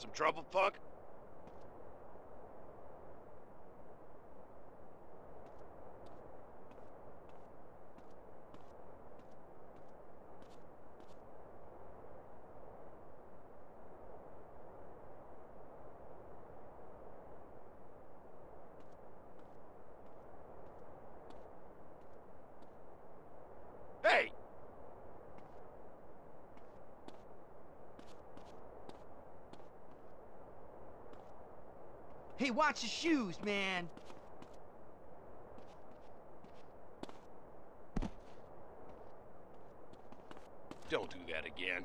some trouble, punk? Hey! Hey, watch your shoes, man. Don't do that again.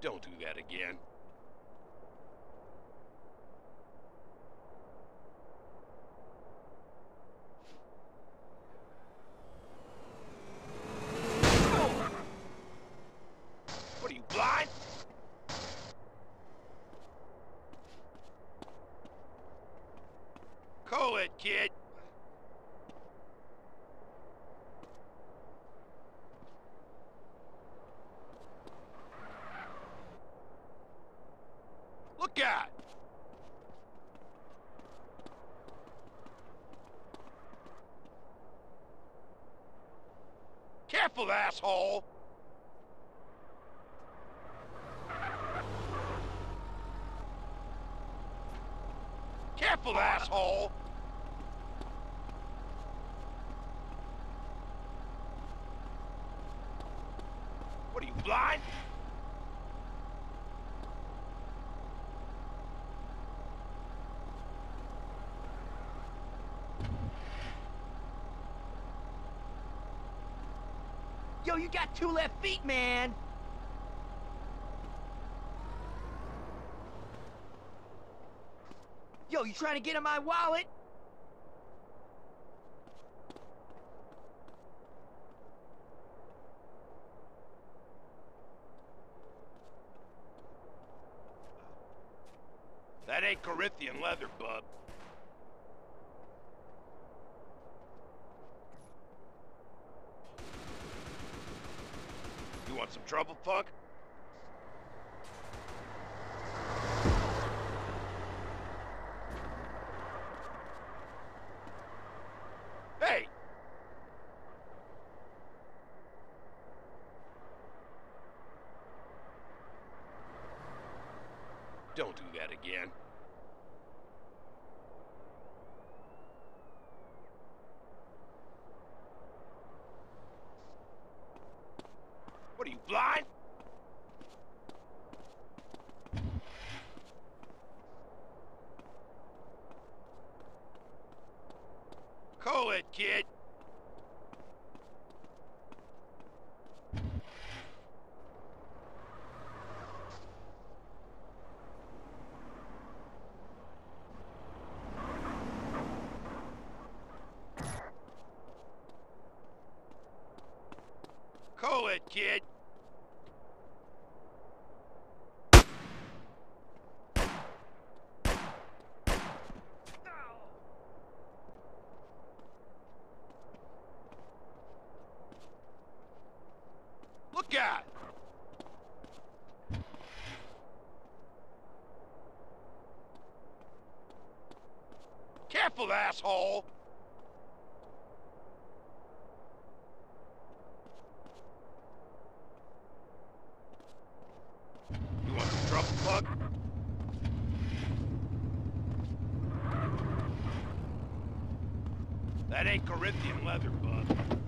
Don't do that again. What are you, blind? It, kid. Look out! Careful, asshole! Careful, asshole! Blind? Yo, you got two left feet, man. Yo, you trying to get in my wallet? Ain't Corinthian leather, bub. You want some trouble, punk? Hey! Don't do that again. What are you, blind? Call it, kid. Call it, kid. Out! Careful, asshole! You want some trouble, bug? That ain't Corinthian leather, bud.